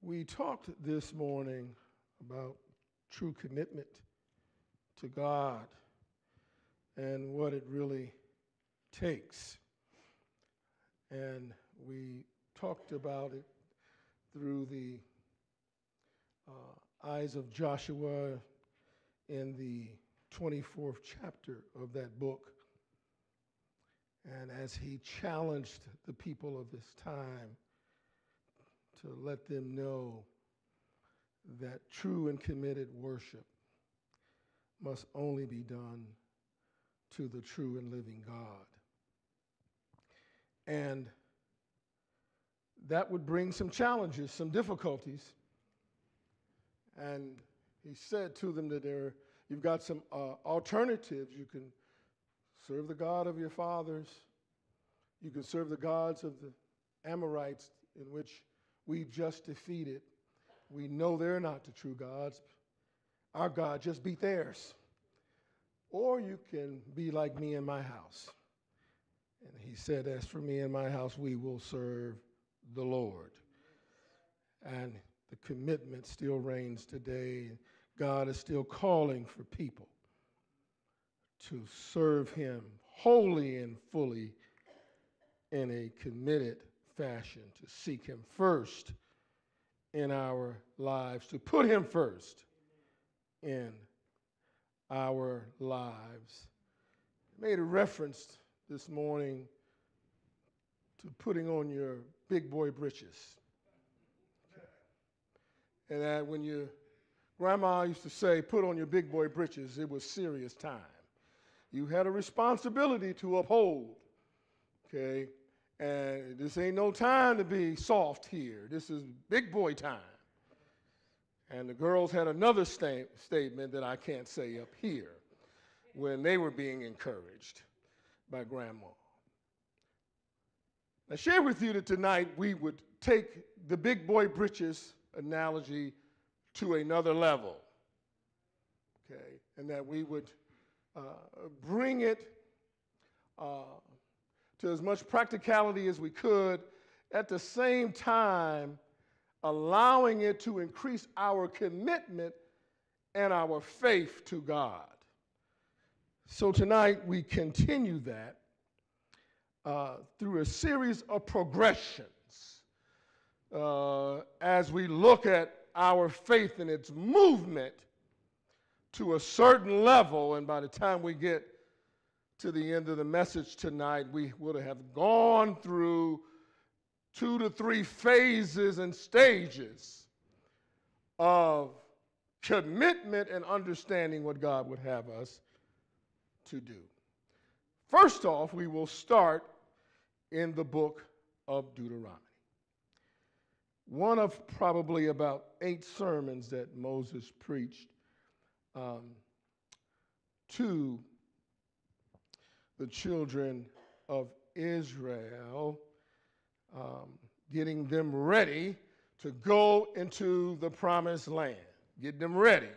We talked this morning about true commitment to God and what it really takes. And we talked about it through the uh, eyes of Joshua in the 24th chapter of that book. And as he challenged the people of this time to let them know that true and committed worship must only be done to the true and living God. And that would bring some challenges, some difficulties. And he said to them that there, you've got some uh, alternatives. You can serve the God of your fathers. You can serve the gods of the Amorites, in which we've just defeated. We know they're not the true gods. Our God just beat theirs. Or you can be like me in my house. And he said, As for me and my house, we will serve the Lord. And the commitment still reigns today. God is still calling for people to serve him wholly and fully in a committed fashion, to seek him first in our lives, to put him first in our lives. I made a reference this morning to putting on your big boy britches. And that when your grandma used to say, put on your big boy britches, it was serious time. You had a responsibility to uphold, okay? And this ain't no time to be soft here. This is big boy time. And the girls had another sta- statement that I can't say up here when they were being encouraged by grandma. I share with you that tonight we would take the big boy britches analogy to another level, okay, and that we would uh, bring it uh, to as much practicality as we could, at the same time, allowing it to increase our commitment and our faith to God. So tonight we continue that uh, through a series of progressions uh, as we look at our faith and its movement to a certain level. And by the time we get to the end of the message tonight, we would have gone through two to three phases and stages of commitment and understanding what God would have us to do. First off, we will start in the book of Deuteronomy. One of probably about eight sermons that Moses preached um, to the children of Israel, um, getting them ready to go into the promised land, get them ready.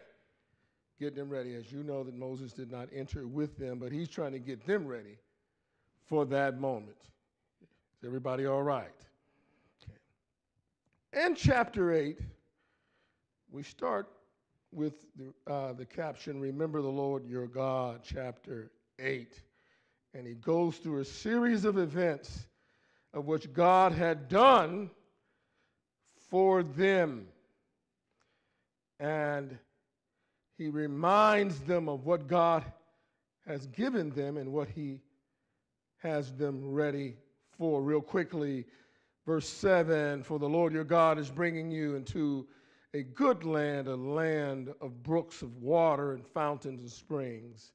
Get them ready. As you know, that Moses did not enter with them, but he's trying to get them ready for that moment. Is everybody all right? Okay. In chapter 8, we start with the, uh, the caption, Remember the Lord your God, chapter 8. And he goes through a series of events of which God had done for them. And he reminds them of what God has given them and what he has them ready for. Real quickly, verse 7 For the Lord your God is bringing you into a good land, a land of brooks of water and fountains and springs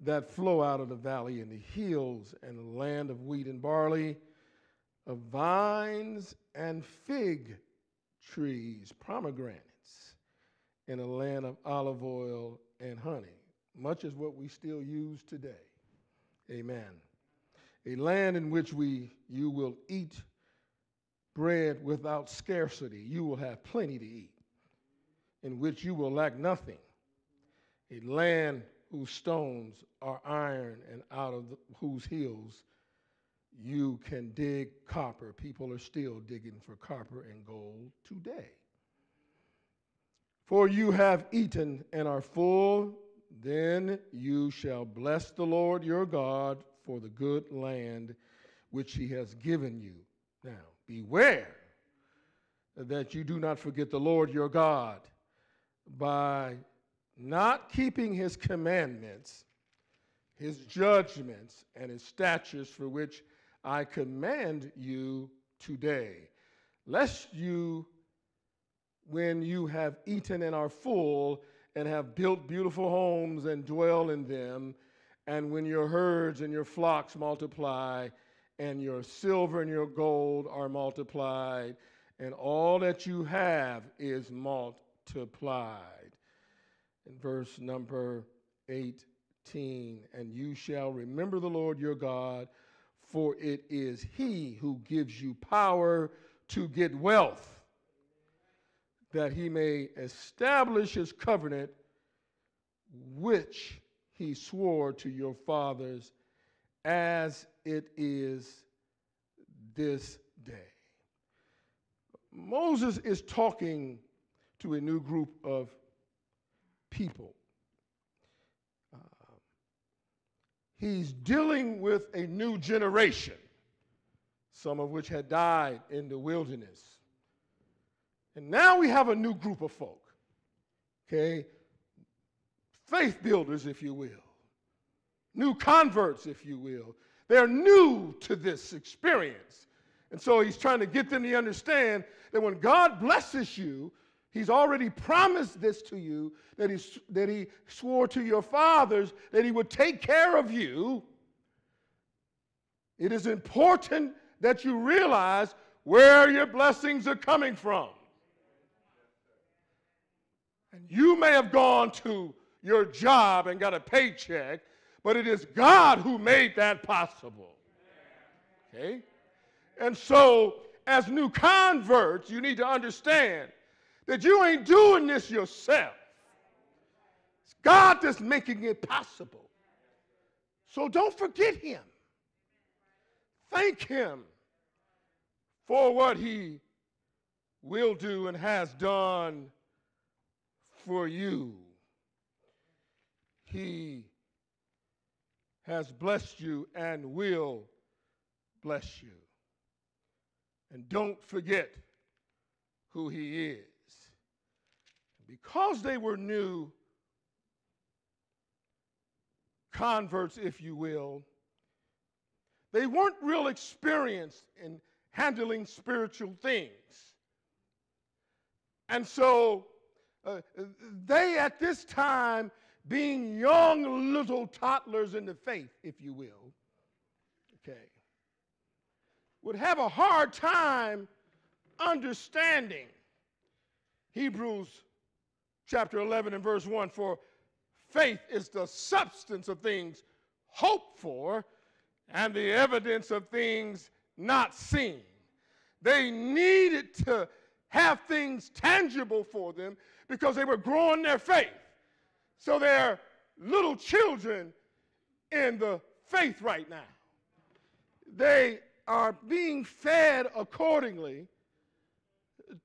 that flow out of the valley and the hills, and the land of wheat and barley, of vines and fig trees, pomegranates, in a land of olive oil and honey, much as what we still use today. Amen a land in which we, you will eat bread without scarcity. You will have plenty to eat, in which you will lack nothing. A land whose stones are iron and out of the, whose hills you can dig copper. People are still digging for copper and gold today. For you have eaten and are full, then you shall bless the Lord your God for the good land which he has given you. Now, beware that you do not forget the Lord your God by not keeping his commandments, his judgments, and his statutes for which I command you today, lest you, when you have eaten and are full, and have built beautiful homes and dwell in them, and when your herds and your flocks multiply, and your silver and your gold are multiplied, and all that you have is multiplied. In verse number 18, and you shall remember the Lord your God, for it is he who gives you power to get wealth, that he may establish his covenant, which he swore to your fathers as it is this day. Moses is talking to a new group of people. Uh, he's dealing with a new generation, some of which had died in the wilderness. And now we have a new group of folk, okay? Faith builders, if you will new converts, if you will. They're new to this experience. And so he's trying to get them to understand that when God blesses you, he's already promised this to you, that he, that he swore to your fathers that he would take care of you. It is important that you realize where your blessings are coming from. And you may have gone to your job and got a paycheck but it is God who made that possible. Okay? And so, as new converts, you need to understand that you ain't doing this yourself. It's God that's making it possible. So don't forget Him. Thank Him for what He will do and has done for you. He has blessed you and will bless you. And don't forget who he is. Because they were new converts, if you will, they weren't real experienced in handling spiritual things. And so uh, they at this time being young little toddlers in the faith, if you will, okay, would have a hard time understanding Hebrews chapter 11 and verse 1 for faith is the substance of things hoped for and the evidence of things not seen. They needed to have things tangible for them because they were growing their faith. So they're little children in the faith right now. They are being fed accordingly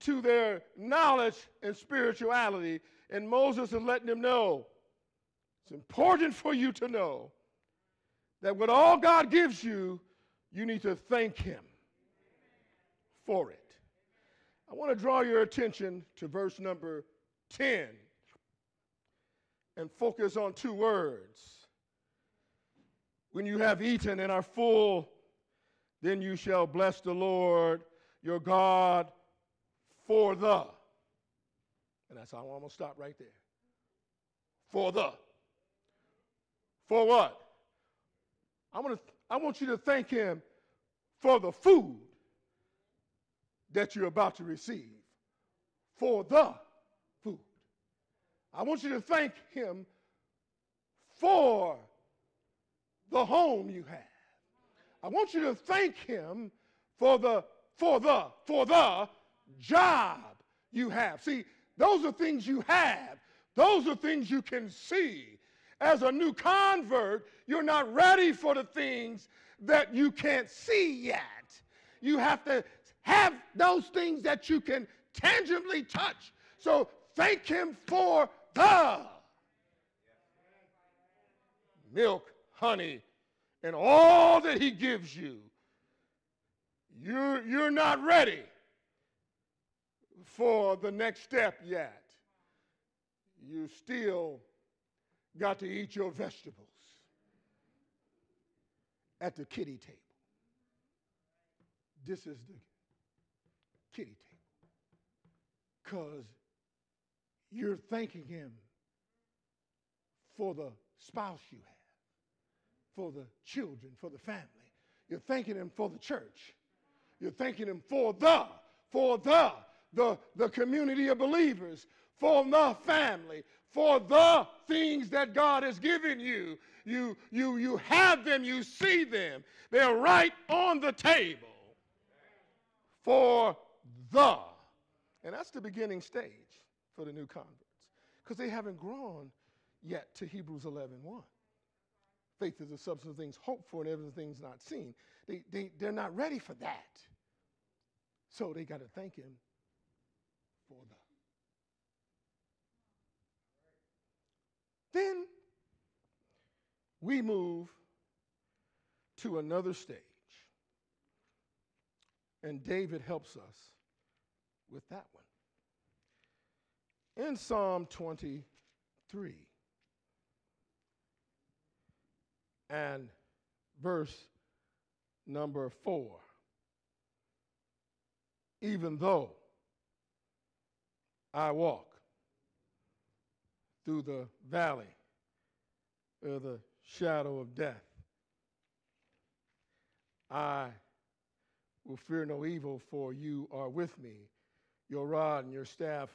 to their knowledge and spirituality. And Moses is letting them know it's important for you to know that what all God gives you, you need to thank Him for it. I want to draw your attention to verse number 10 and focus on two words. When you have eaten and are full, then you shall bless the Lord your God for the. And that's how I'm going to stop right there. For the. For what? I want, to, I want you to thank him for the food that you're about to receive. For the food. I want you to thank him for the home you have. I want you to thank him for the for the for the job you have. See, those are things you have. Those are things you can see. As a new convert, you're not ready for the things that you can't see yet. You have to have those things that you can tangibly touch. So thank Him for the milk, honey, and all that He gives you. You're, you're not ready for the next step yet. You still got to eat your vegetables at the kitty table. This is the kitty table. Because you're thanking him for the spouse you have, for the children, for the family. You're thanking him for the church. You're thanking him for the, for the, the, the community of believers, for the family, for the things that God has given you. You, you, you have them, you see them. They're right on the table for the. And that's the beginning stage for the new converts because they haven't grown yet to Hebrews 11 1. Faith is the substance of things hoped for and evidence of things not seen. They, they, they're not ready for that. So they got to thank Him for the. Then we move to another stage. And David helps us with that one. In Psalm 23 and verse number 4, even though I walk through the valley of the shadow of death, I will fear no evil, for you are with me. Your rod and your staff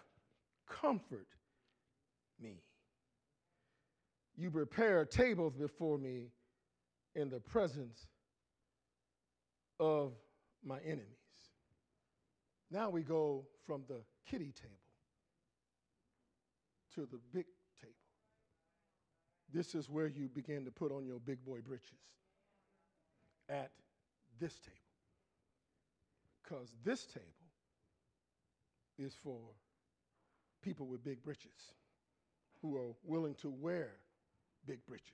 comfort me. You prepare tables before me in the presence of my enemies. Now we go from the kitty table to the big table. This is where you begin to put on your big boy britches at this table. Because this table is for people with big britches who are willing to wear big britches,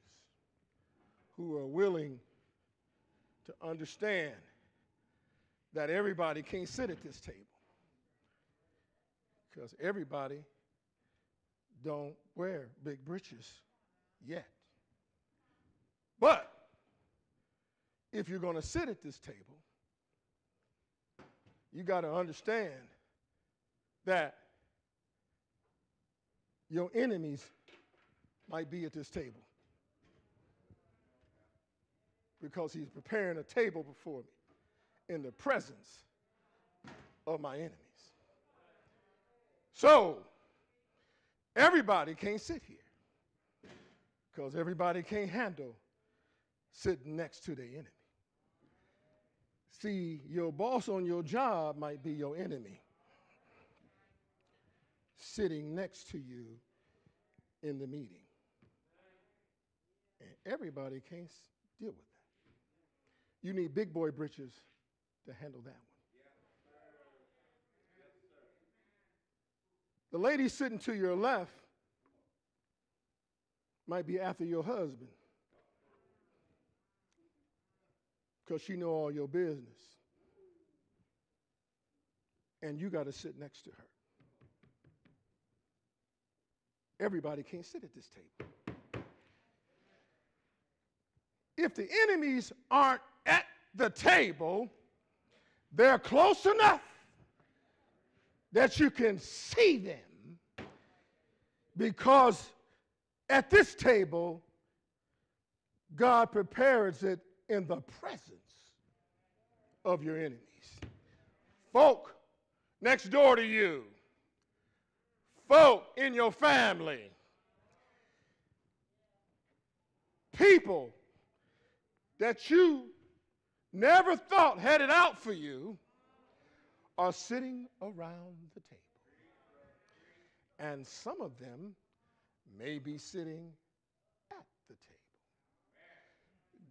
who are willing to understand that everybody can't sit at this table because everybody don't wear big britches yet. But if you're going to sit at this table, you got to understand that your enemies might be at this table because he's preparing a table before me in the presence of my enemies. So, everybody can't sit here because everybody can't handle sitting next to their enemy. See, your boss on your job might be your enemy sitting next to you in the meeting. And everybody can't deal with that. You need big boy britches to handle that one. The lady sitting to your left might be after your husband because she know all your business. And you got to sit next to her. Everybody can't sit at this table. If the enemies aren't at the table, they're close enough that you can see them. Because at this table, God prepares it in the presence of your enemies. Folk next door to you, folk in your family, people that you never thought had it out for you are sitting around the table. And some of them may be sitting at the table.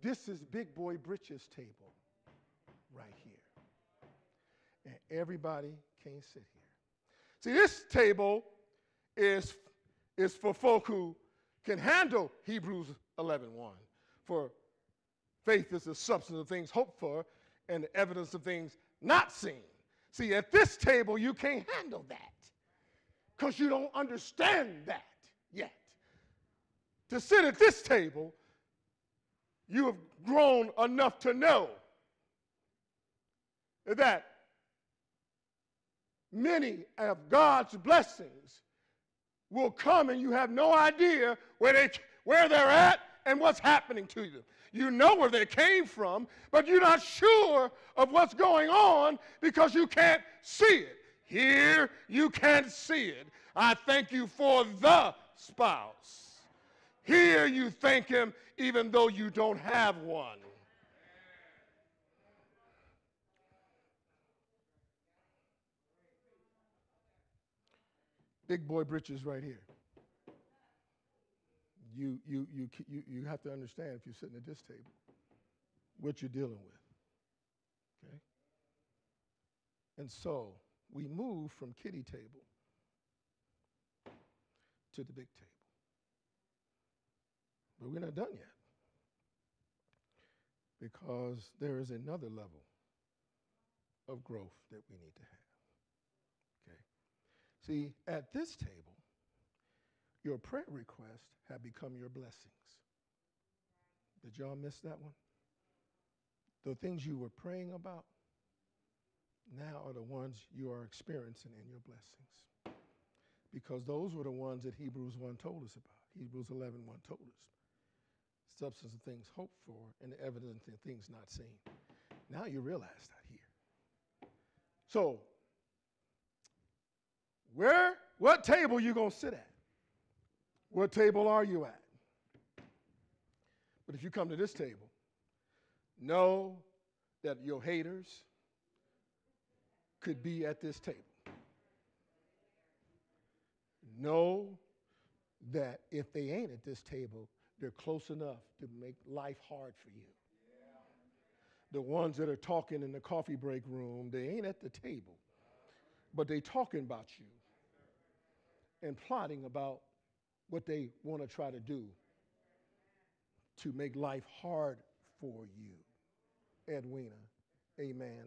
This is Big Boy Britches' table right here. And everybody can't sit here. See, this table is, is for folk who can handle Hebrews 11.1. For faith is the substance of things hoped for and the evidence of things not seen. See, at this table, you can't handle that because you don't understand that yet. To sit at this table, you have grown enough to know that many of God's blessings will come and you have no idea where, they, where they're at and what's happening to them. You know where they came from, but you're not sure of what's going on because you can't see it. Here, you can't see it. I thank you for the spouse. Here, you thank him even though you don't have one. Big boy britches right here. You, you, you, you, you have to understand if you're sitting at this table what you're dealing with. Okay? And so we move from kitty table to the big table. But we're not done yet because there is another level of growth that we need to have. Okay? See, at this table, your prayer requests have become your blessings. Did y'all miss that one? The things you were praying about now are the ones you are experiencing in your blessings. Because those were the ones that Hebrews 1 told us about. Hebrews 11 1 told us. Substance of things hoped for and the evidence of things not seen. Now you realize that here. So where, what table you to sit at? What table are you at? But if you come to this table, know that your haters could be at this table. Know that if they ain't at this table, they're close enough to make life hard for you. The ones that are talking in the coffee break room, they ain't at the table, but they talking about you and plotting about what they want to try to do to make life hard for you. Edwina, amen.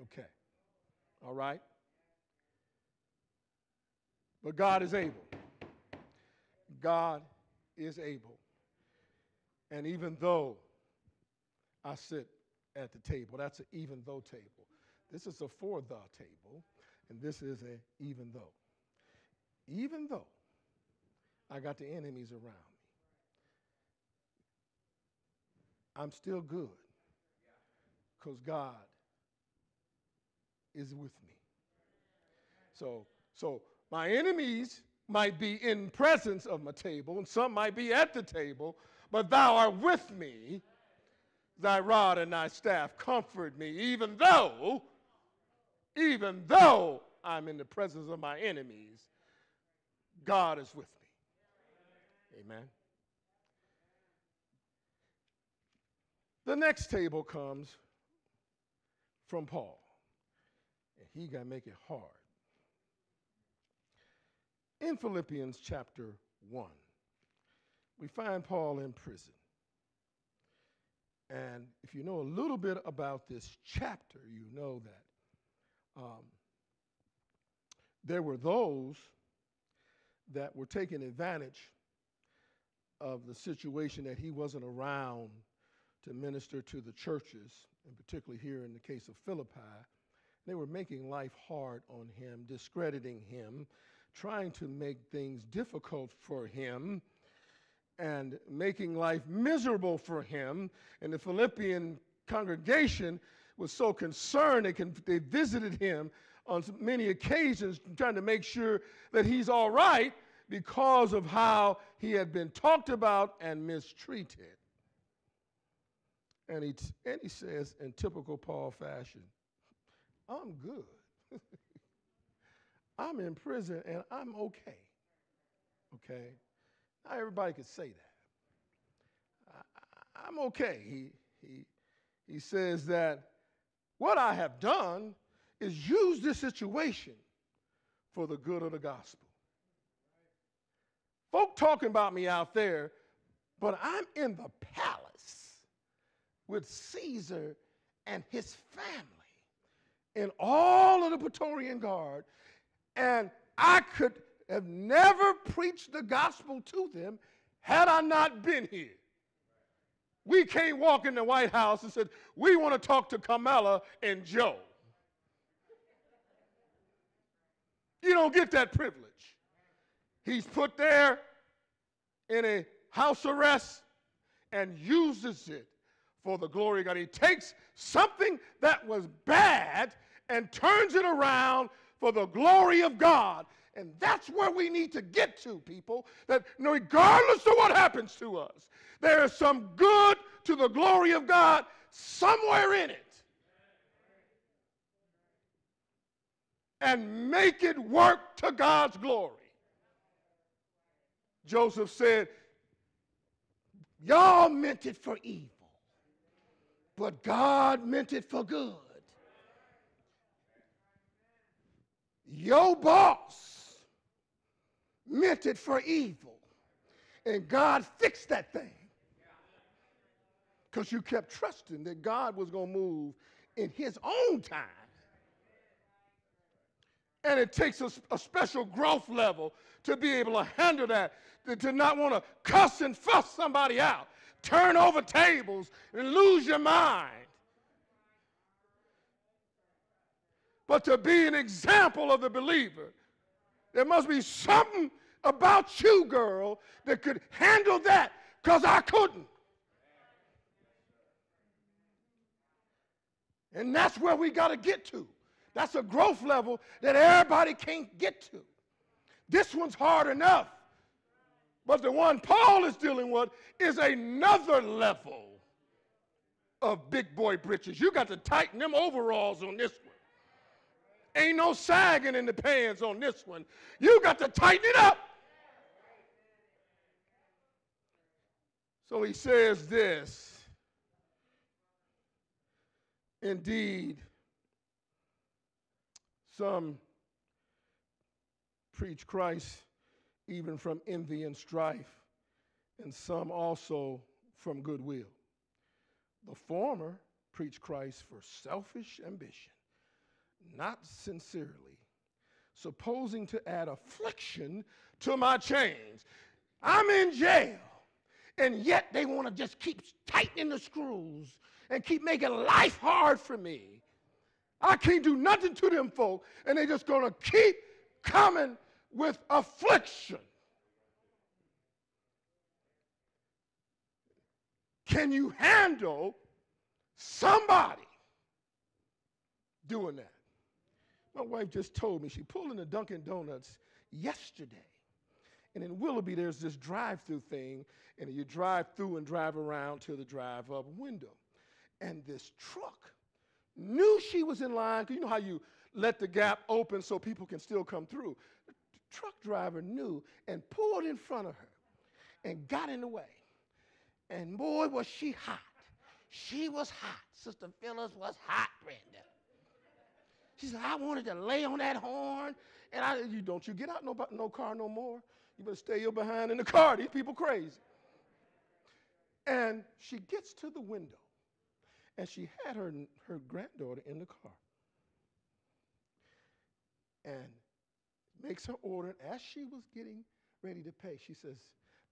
Okay. All right? But God is able. God is able. And even though I sit at the table, that's an even though table. This is a for the table, and this is an even though even though I got the enemies around me, I'm still good because God is with me. So, so my enemies might be in presence of my table, and some might be at the table, but thou art with me. Thy rod and thy staff comfort me, even though, even though I'm in the presence of my enemies. God is with me. Amen. The next table comes from Paul, and he got to make it hard. In Philippians chapter 1, we find Paul in prison. And if you know a little bit about this chapter, you know that um, there were those that were taking advantage of the situation that he wasn't around to minister to the churches, and particularly here in the case of Philippi. They were making life hard on him, discrediting him, trying to make things difficult for him, and making life miserable for him. And the Philippian congregation was so concerned, they, they visited him on many occasions trying to make sure that he's all right because of how he had been talked about and mistreated. And he, and he says, in typical Paul fashion, I'm good. I'm in prison and I'm okay. Okay? Not everybody could say that. I, I'm okay. He, he, he says that what I have done is use this situation for the good of the gospel. Folk talking about me out there, but I'm in the palace with Caesar and his family and all of the Praetorian Guard, and I could have never preached the gospel to them had I not been here. We can't walk in the White House and said, we want to talk to Kamala and Joe. You don't get that privilege. He's put there in a house arrest and uses it for the glory of God. He takes something that was bad and turns it around for the glory of God. And that's where we need to get to, people. That regardless of what happens to us, there is some good to the glory of God somewhere in it. And make it work to God's glory. Joseph said, Y'all meant it for evil, but God meant it for good. Your boss meant it for evil, and God fixed that thing because you kept trusting that God was going to move in His own time. And it takes a, a, special growth level to be able to handle that, to, to not want to cuss and fuss somebody out, turn over tables, and lose your mind. But to be an example of the believer, there must be something about you, girl, that could handle that because I couldn't. And that's where we got to get to. That's a growth level that everybody can't get to. This one's hard enough. But the one Paul is dealing with is another level of big boy britches. You got to tighten them overalls on this one. Ain't no sagging in the pants on this one. You got to tighten it up. So he says this Indeed, some preach Christ even from envy and strife, and some also from goodwill. The former preach Christ for selfish ambition, not sincerely, supposing to add affliction to my chains. I'm in jail, and yet they want to just keep tightening the screws and keep making life hard for me. I can't do nothing to them folk, and they're just going to keep coming with affliction. Can you handle somebody doing that? My wife just told me she pulled in the Dunkin' Donuts yesterday. And in Willoughby, there's this drive through thing, and you drive through and drive around to the drive up window. And this truck knew she was in line, because you know how you let the gap open so people can still come through. The truck driver knew and pulled in front of her and got in the way. And boy, was she hot. She was hot. Sister Phyllis was hot, Brenda. She said, I wanted to lay on that horn. And I, you don't you get out no, no car no more. You better stay your behind in the car. These people crazy. And she gets to the window and she had her, her granddaughter in the car. And makes her order. And as she was getting ready to pay, she says,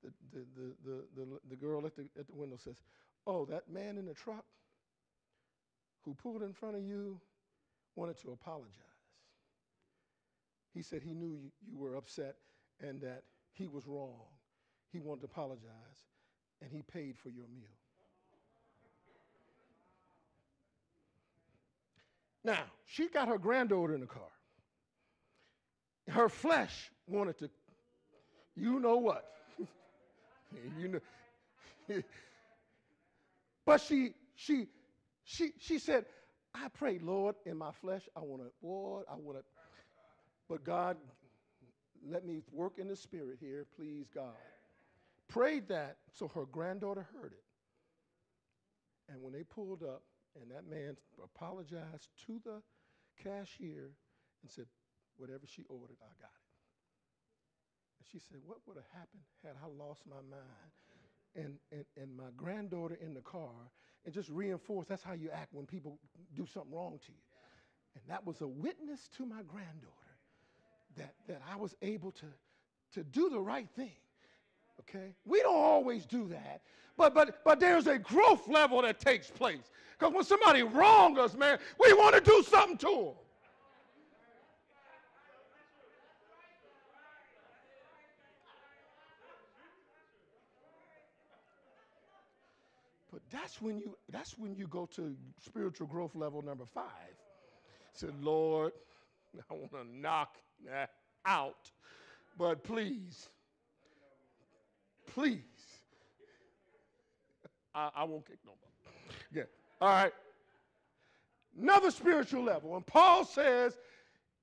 the, the, the, the, the, girl at the, at the window says, Oh, that man in the truck who pulled in front of you wanted to apologize. He said he knew you, you were upset and that he was wrong. He wanted to apologize, and he paid for your meal. Now, she got her granddaughter in the car. Her flesh wanted to, you know what? you know. but she, she, she, she said, I pray, Lord, in my flesh, I want to, Lord, I want to, but God, let me work in the spirit here, please, God. Prayed that so her granddaughter heard it. And when they pulled up, and that man apologized to the cashier and said, Whatever she ordered, I got it. And she said, What would have happened had I lost my mind? And, and, and my granddaughter in the car, and just reinforce that's how you act when people do something wrong to you. And that was a witness to my granddaughter that, that I was able to, to do the right thing. Okay? We don't always do that, but, but, but there's a growth level that takes place. Because when somebody wrongs us, man, we want to do something to them. But that's when you that's when you go to spiritual growth level number five. Say, Lord, I want to knock that out, but please, please, I, I won't kick no more. Yeah. All right. Another spiritual level. And Paul says,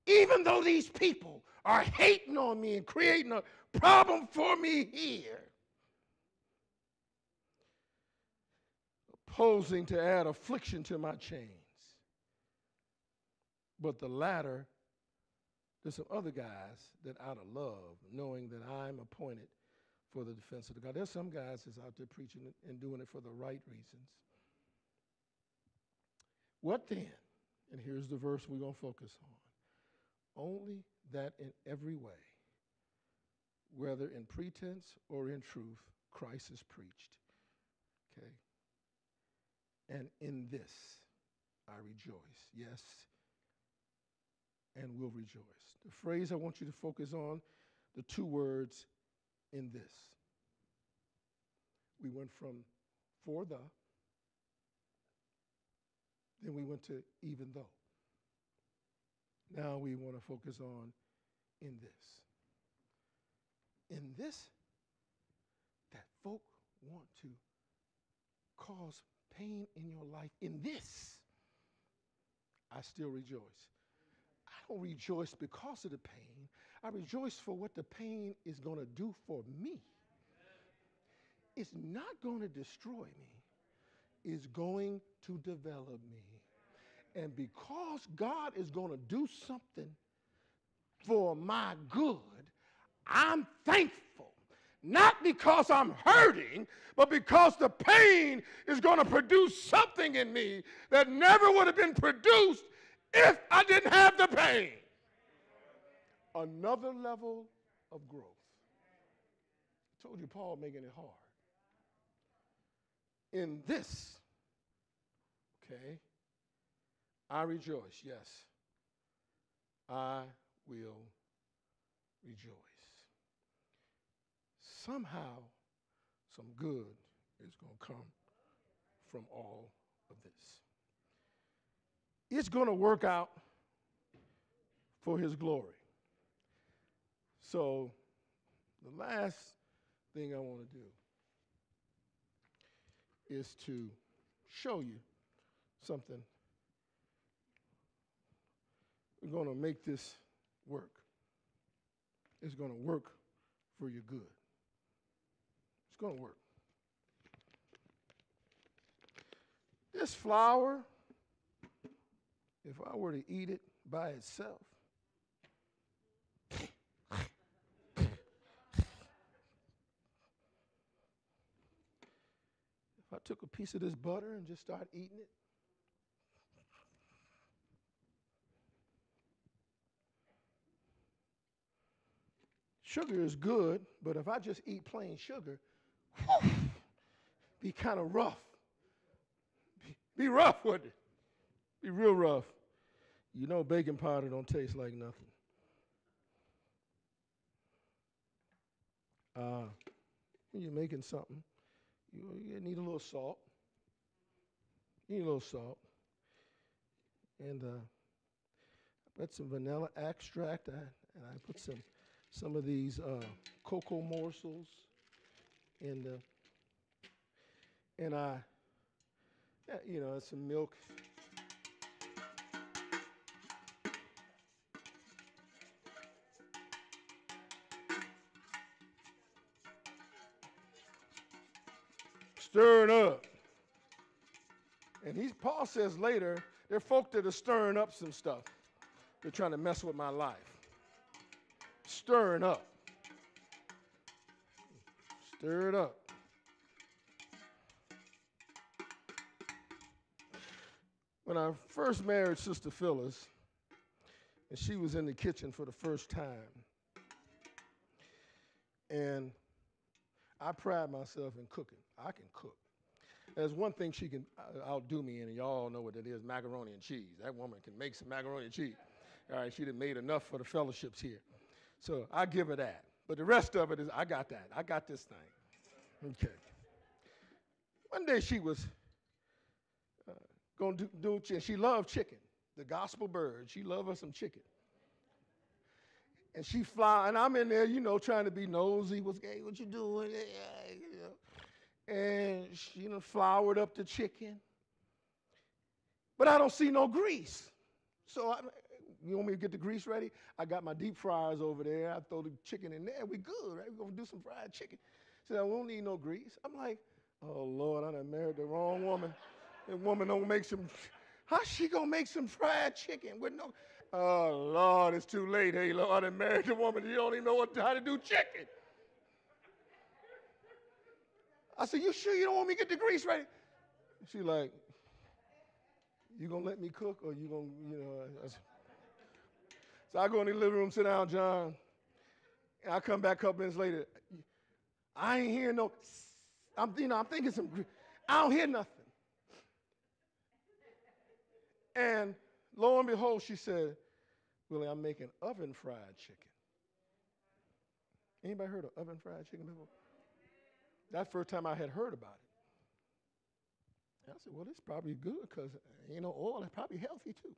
even though these people are hating on me and creating a problem for me here, opposing to add affliction to my chains. But the latter, there's some other guys that out of love, knowing that I'm appointed for the defense of the God. There's some guys that's out there preaching and doing it for the right reasons. What then? And here's the verse we're going to focus on. Only that in every way, whether in pretense or in truth, Christ is preached. Okay? And in this I rejoice. Yes, and will rejoice. The phrase I want you to focus on, the two words, in this. We went from for the, then we went to even though. Now we want to focus on in this. In this, that folk want to cause pain in your life, in this, I still rejoice. I don't rejoice because of the pain. I rejoice for what the pain is going to do for me. It's not going to destroy me, it's going to develop me. And because God is going to do something for my good, I'm thankful. Not because I'm hurting, but because the pain is going to produce something in me that never would have been produced if I didn't have the pain. Another level of growth. I told you Paul making it hard. In this, okay, I rejoice, yes. I will rejoice. Somehow, some good is going to come from all of this. It's going to work out for his glory. So, the last thing I want to do is to show you something. We're going to make this work. It's going to work for your good. It's going to work. This flour, if I were to eat it by itself, took a piece of this butter and just started eating it, sugar is good, but if I just eat plain sugar, whew, be kind of rough. Be, be rough with it. Be real rough. You know baking powder don't taste like nothing. Uh, you're making something, you, need a little salt. You need a little salt. And uh, I put some vanilla extract, I, and I put some some of these uh, cocoa morsels, and uh, and I, you know, some milk. Stir it up. And he's, Paul says later, there are folk that are stirring up some stuff. They're trying to mess with my life stirring up. Stir it up. When I first married Sister Phyllis, and she was in the kitchen for the first time, and I pride myself in cooking. I can cook. There's one thing she can uh, outdo me in, and y'all know what it is macaroni and cheese. That woman can make some macaroni and cheese. All right, she done made enough for the fellowships here. So I give her that. But the rest of it is, I got that. I got this thing. Okay. One day she was uh, going to do, do, and she loved chicken, the gospel bird. She loved her some chicken. And she fly, and I'm in there, you know, trying to be nosy. What's hey, what you doing? You know. And she you know, floured up the chicken. But I don't see no grease. So I, you want me to get the grease ready? I got my deep fryers over there. I throw the chicken in there. We good, right? We're gonna do some fried chicken. She said, I won't need no grease. I'm like, oh Lord, I done married the wrong woman. That woman don't make some, how she gonna make some fried chicken with no, oh Lord, it's too late. Hey Lord, I done married the woman. You don't even know how to do chicken. I said, you sure you don't want me to get the grease ready? She like, you gonna let me cook or you gonna, you know, I said, so I go in the living room, sit down, John, and I come back a couple minutes later. I ain't hearing no, I'm, you know, I'm thinking some, I don't hear nothing. And lo and behold, she said, Willie, I'm making oven fried chicken. Anybody heard of oven fried chicken before? That's first time I had heard about it. And I said, well, it's probably good because, you know, oil is probably healthy too.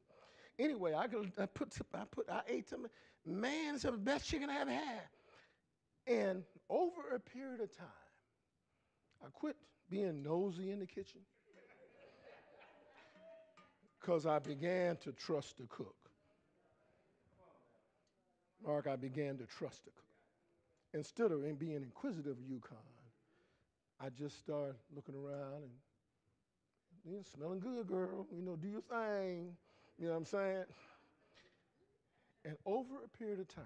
Anyway, I, could, I put, I put, I ate some. Man, it's the best chicken I ever had. And over a period of time, I quit being nosy in the kitchen because I began to trust the cook. Mark, I began to trust the cook. Instead of being inquisitive Yukon, I just started looking around and you know, smelling good, girl. You know, do your thing. You know what I'm saying? And over a period of time,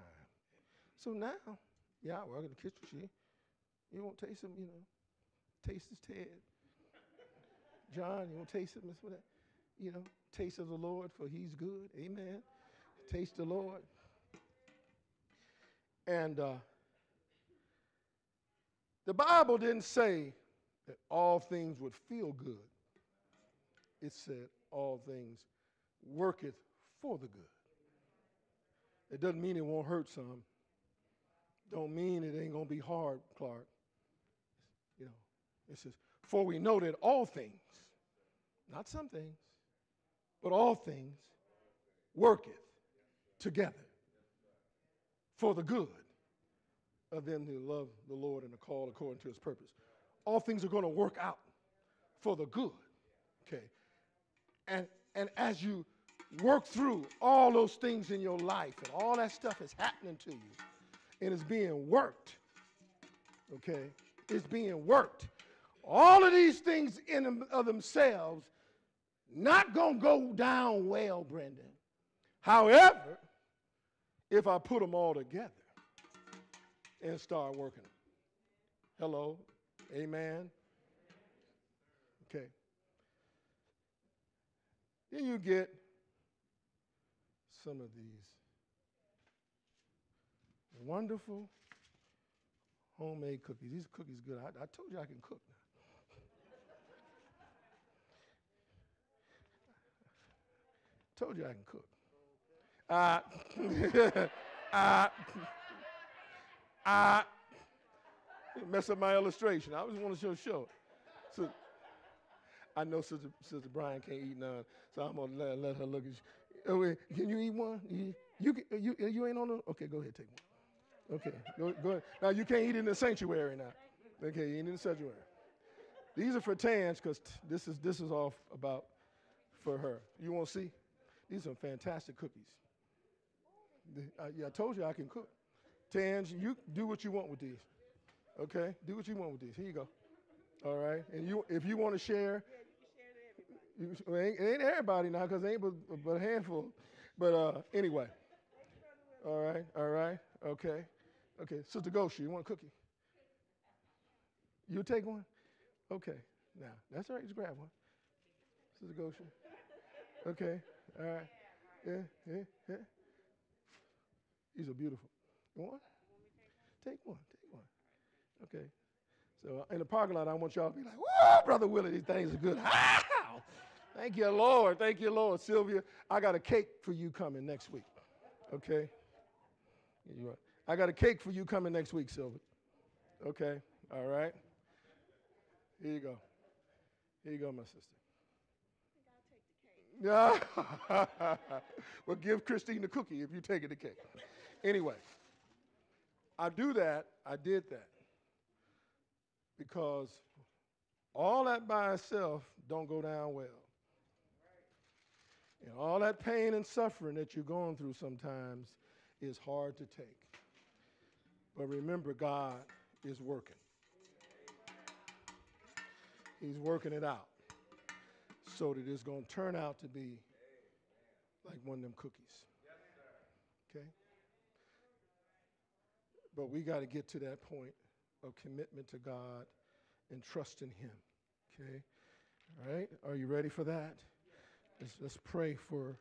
so now, yeah, I work in the kitchen. She, you won't taste him, you know, taste his Ted. John, you won't taste him, you know, taste of the Lord, for he's good. Amen. Taste the Lord. And uh, the Bible didn't say that all things would feel good. It said all things worketh for the good. It doesn't mean it won't hurt some. Don't mean it ain't gonna be hard, Clark. You know, it says, for we know that all things, not some things, but all things worketh together for the good of them who love the Lord and are called according to his purpose. All things are going to work out for the good. Okay. And and as you work through all those things in your life and all that stuff is happening to you and it's being worked. Okay? It's being worked. All of these things in of themselves not going to go down well, Brendan. However, if I put them all together and start working. Hello? Amen? Okay. Then you get some of these wonderful homemade cookies. These cookies good. I, I told you I can cook now. told you I can cook. Uh, uh, uh, mess up my illustration. I just want to show show. So I know Sister, Sister Brian can't eat none, so I'm gonna let, let her look at you. Oh, can you eat one? You, you, you, you ain't on the, okay, go ahead, take one. Okay, go, go ahead. Now, you can't eat in the sanctuary now. Okay, you eat in the sanctuary. These are for Tans because this is, this is all about for her. You want to see? These are fantastic cookies. Uh, yeah, I told you I can cook. Tans, you do what you want with these. Okay, do what you want with these. Here you go. All right, and you, if you want to share, you, it, ain't, it ain't everybody now because ain't but, but a handful. But uh, anyway. All right, all right, okay. Okay, Sister Gosha, you want a cookie? You take one? Okay. Now, that's all right. Just grab one. Sister Goshen. Okay. All right. Yeah, yeah, yeah. These are beautiful. Want? Take one. Take one. Okay. So uh, in the parking lot, I want y'all to be like, "Whoa, brother Willie, these things are good." Wow! Thank you, Lord. Thank you, Lord. Sylvia, I got a cake for you coming next week. Okay. I got a cake for you coming next week, Sylvia. Okay. All right. Here you go. Here you go, my sister. Yeah. well, give Christine the cookie if you take it the cake. Anyway, I do that. I did that because all that by itself don't go down well. And all that pain and suffering that you're going through sometimes is hard to take. But remember, God is working. He's working it out so that it's going to turn out to be like one of them cookies. Okay? But we got to get to that point of commitment to God and trust in Him. Okay? All right? Are you ready for that? Let's, let's pray for,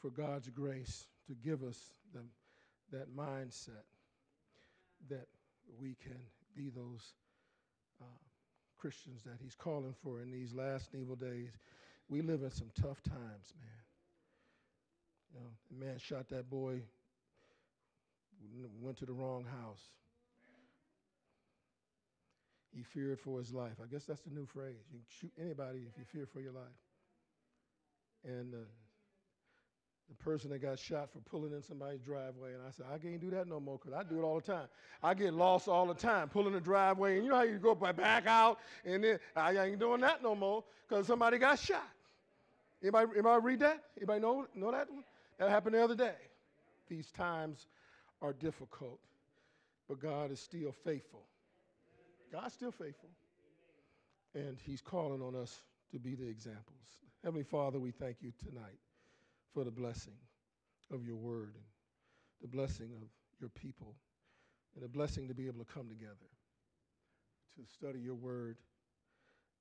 for God's grace to give us the, that mindset that we can be those uh, Christians that He's calling for in these last evil days. We live in some tough times, man. You know, the man shot that boy, went to the wrong house. He feared for his life. I guess that's the new phrase. You can shoot anybody if you fear for your life. And uh, the person that got shot for pulling in somebody's driveway, and I said, I can't do that no more because I do it all the time. I get lost all the time, pulling the driveway, and you know how you go back out, and then I ain't doing that no more because somebody got shot. Anybody, anybody read that? Anybody know, know that one? That happened the other day. These times are difficult, but God is still faithful. God's still faithful. And He's calling on us to be the examples. Heavenly Father, we thank you tonight for the blessing of your word and the blessing of your people and the blessing to be able to come together to study your word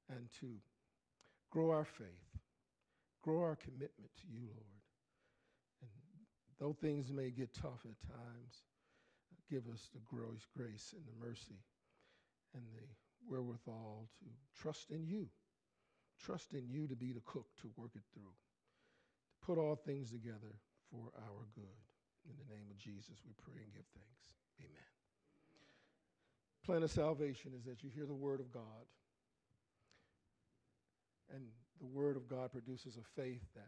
and to grow our faith, grow our commitment to you, Lord. Though things may get tough at times, give us the grace and the mercy and the wherewithal to trust in you. Trust in you to be the cook to work it through. To put all things together for our good. In the name of Jesus, we pray and give thanks. Amen. Plan of salvation is that you hear the word of God. And the word of God produces a faith that